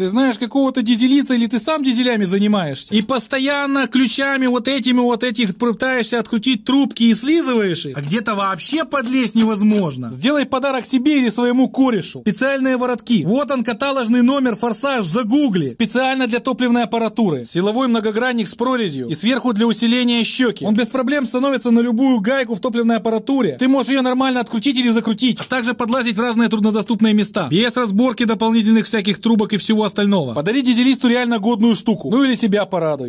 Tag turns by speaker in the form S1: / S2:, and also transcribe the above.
S1: Ты знаешь какого-то дизелица или ты сам дизелями занимаешься? И постоянно ключами вот этими вот этих пытаешься открутить трубки и слизываешь их? А где-то вообще подлезть невозможно. Сделай подарок себе или своему корешу. Специальные воротки. Вот он каталожный номер «Форсаж», загугли. Специально для топливной аппаратуры. Силовой многогранник с прорезью. И сверху для усиления щеки. Он без проблем становится на любую гайку в топливной аппаратуре. Ты можешь ее нормально открутить или закрутить. А также подлазить в разные труднодоступные места. Без разборки дополнительных всяких трубок и всего остального. Подари дизелисту реально годную штуку. Ну или себя порадуй.